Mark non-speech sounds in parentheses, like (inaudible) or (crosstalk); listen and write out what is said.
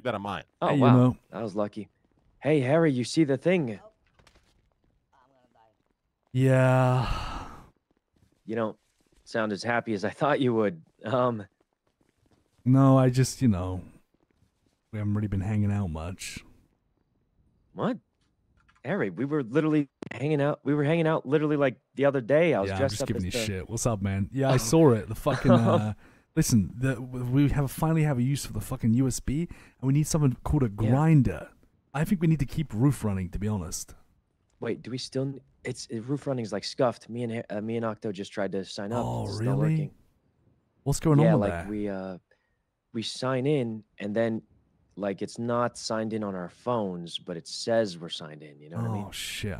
Keep that in mind. Oh Hey, you wow, know. that was lucky. Hey Harry, you see the thing? Yeah. You don't sound as happy as I thought you would. Um, No, I just, you know, we haven't really been hanging out much. what? Harry, we were literally hanging out. We were hanging out literally like the other day. I was yeah, I'm just up giving as you the... shit. What's up, man? Yeah, I (laughs) saw it. The fucking. (laughs) Uh, listen, the, we have finally have a use for the fucking USB, and we need something called a Yeah. grinder. I think we need to keep roof running. To be honest. Wait, do we still? It's it, roof running is like scuffed. Me and uh, me and Octo just tried to sign up. Oh, it's really? What's going yeah, on with like that? we uh, we sign in and then like it's not signed in on our phones, but it says we're signed in. You know what I mean? oh shit!